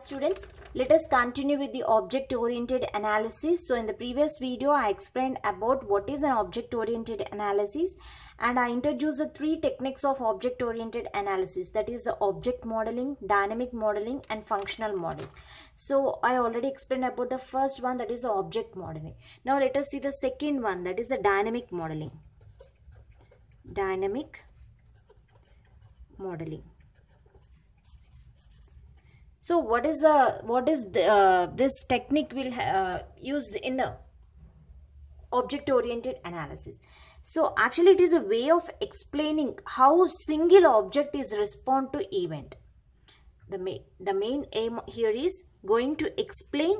Students, let us continue with the object-oriented analysis. So in the previous video, I explained about what is an object-oriented analysis and I introduced the three techniques of object-oriented analysis that is the object modeling, dynamic modeling and functional modeling. So I already explained about the first one that is the object modeling. Now let us see the second one that is the dynamic modeling. Dynamic modeling so what is the what is the, uh, this technique will uh, used in object oriented analysis? So actually it is a way of explaining how single object is respond to event. The main the main aim here is going to explain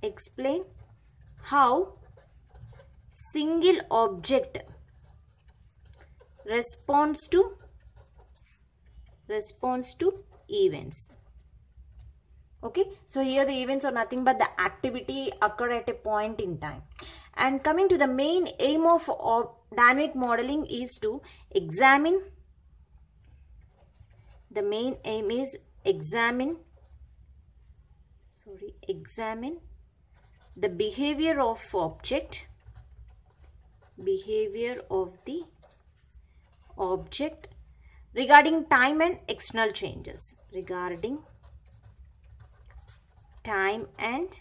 explain how single object responds to responds to events. Okay? So here the events are nothing but the activity occur at a point in time. And coming to the main aim of, of dynamic modeling is to examine the main aim is examine sorry examine the behavior of object behavior of the object regarding time and external changes. Regarding time and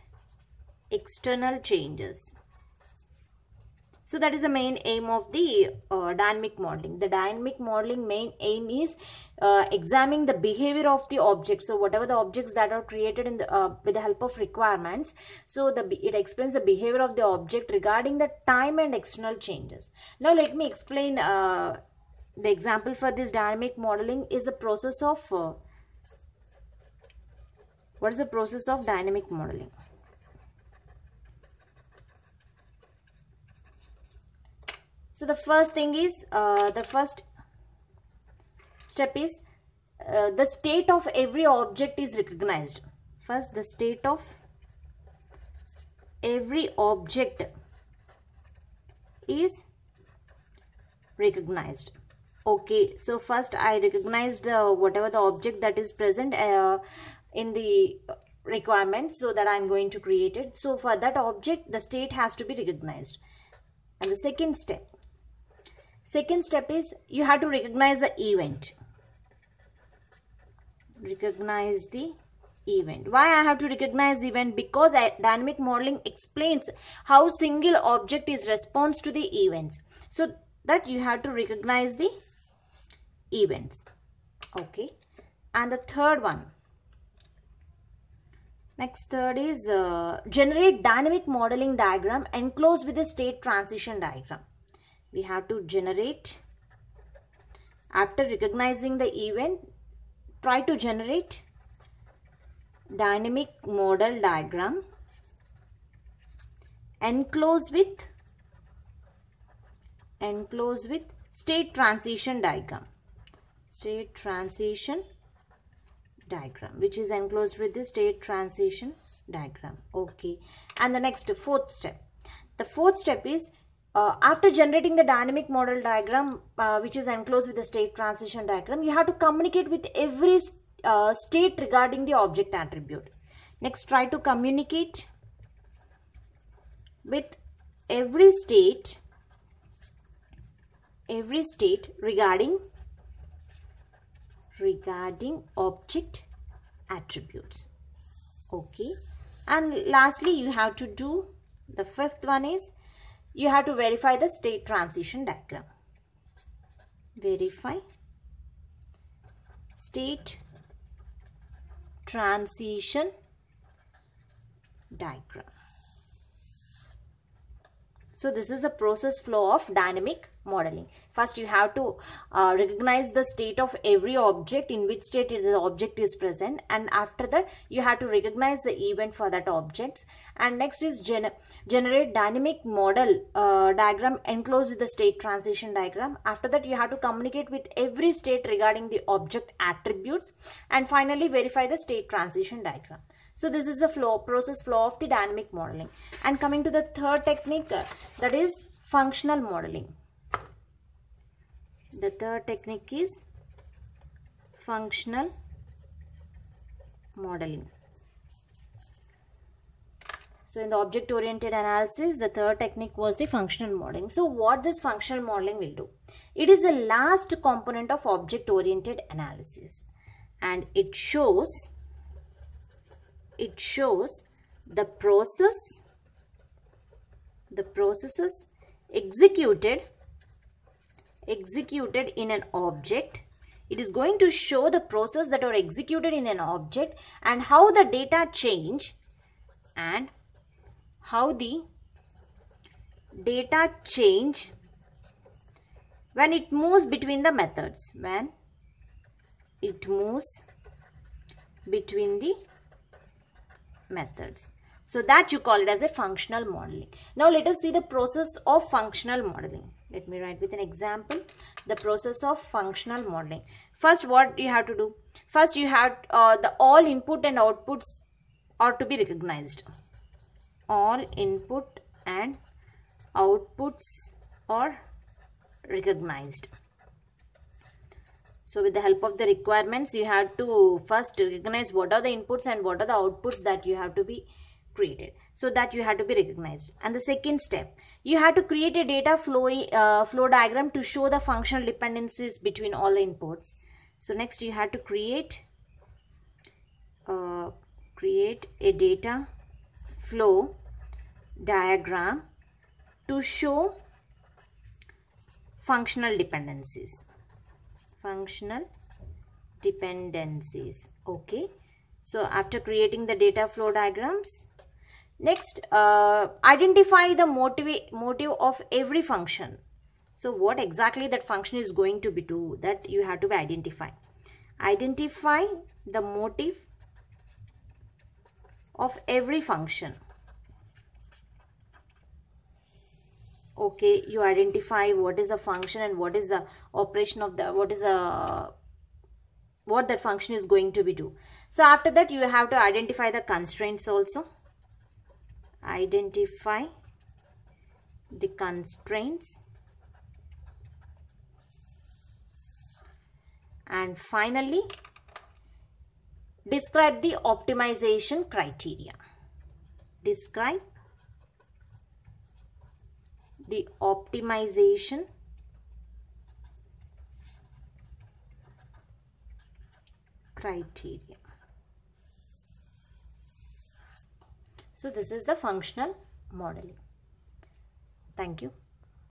external changes. So that is the main aim of the uh, dynamic modeling. The dynamic modeling main aim is uh, examining the behavior of the object so whatever the objects that are created in the uh, with the help of requirements. So the it explains the behavior of the object regarding the time and external changes. Now let me explain uh, the example for this dynamic modeling is the process of uh, what is the process of dynamic modeling? So the first thing is uh, the first step is uh, the state of every object is recognized. First the state of every object is recognized okay so first i recognize the whatever the object that is present uh, in the requirements so that i'm going to create it. So for that object the state has to be recognized. And the second step second step is you have to recognize the event. Recognize the event. Why i have to recognize event? Because dynamic modeling explains how single object is response to the events. So that you have to recognize the events. Okay. And the third one. Next third is uh, generate dynamic modeling diagram enclosed with the state transition diagram. We have to generate. After recognizing the event try to generate dynamic model diagram enclosed with enclosed with state transition diagram state transition diagram which is enclosed with the state transition diagram. Okay. And the next fourth step. The fourth step is uh, after generating the dynamic model diagram uh, which is enclosed with the state transition diagram you have to communicate with every uh, state regarding the object attribute. Next try to communicate with every state every state regarding regarding object attributes. Okay. And lastly you have to do the fifth one is you have to verify the state transition diagram. Verify. State transition diagram. So this is the process flow of dynamic modeling. First you have to uh, recognize the state of every object in which state the object is present and after that you have to recognize the event for that objects and next is gener generate dynamic model uh, diagram enclosed with the state transition diagram. After that you have to communicate with every state regarding the object attributes and finally verify the state transition diagram. So this is the flow process flow of the dynamic modeling. And coming to the third technique uh, that is functional modeling. The third technique is functional modeling. So in the object oriented analysis, the third technique was the functional modeling. So what this functional modeling will do? It is the last component of object oriented analysis and it shows it shows the process the processes executed executed in an object. It is going to show the process that are executed in an object and how the data change and how the data change when it moves between the methods. When it moves between the methods. So that you call it as a functional modeling. Now let us see the process of functional modeling let me write with an example. The process of functional modeling. First what you have to do? First you have uh, the all input and outputs are to be recognized. All input and outputs are recognized. So with the help of the requirements you have to first recognize what are the inputs and what are the outputs that you have to be created. So that you have to be recognized. And the second step you have to create a data flow uh, flow diagram to show the functional dependencies between all the inputs. So next you have to create uh, create a data flow diagram to show functional dependencies. Functional dependencies. Okay. So after creating the data flow diagrams next uh, identify the motive motive of every function. So what exactly that function is going to be do that you have to identify. Identify the motive of every function. Okay you identify what is the function and what is the operation of the what is the what that function is going to be do so after that you have to identify the constraints also identify the constraints and finally describe the optimization criteria describe the optimization criteria. So this is the functional modeling. Thank you.